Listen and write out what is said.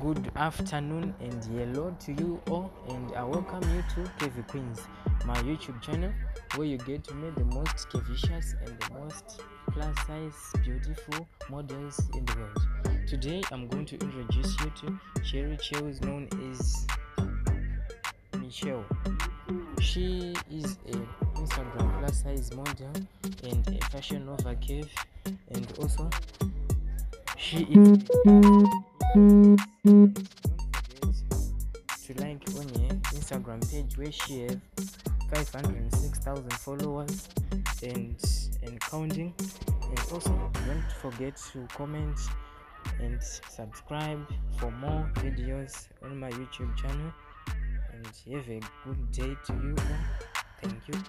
Good afternoon and hello to you all, and I welcome you to Curvy Queens, my YouTube channel where you get to meet the most curvaceous and the most plus size beautiful models in the world. Today I'm going to introduce you to Chelly Chellz, known as Michelle. She is a Instagram plus size model and a fashion nova cave, and also she is. To like on your Instagram page where she have 506,000 followers and and counting. And also don't forget to comment and subscribe for more videos on my YouTube channel. And have a good day to you. Thank you.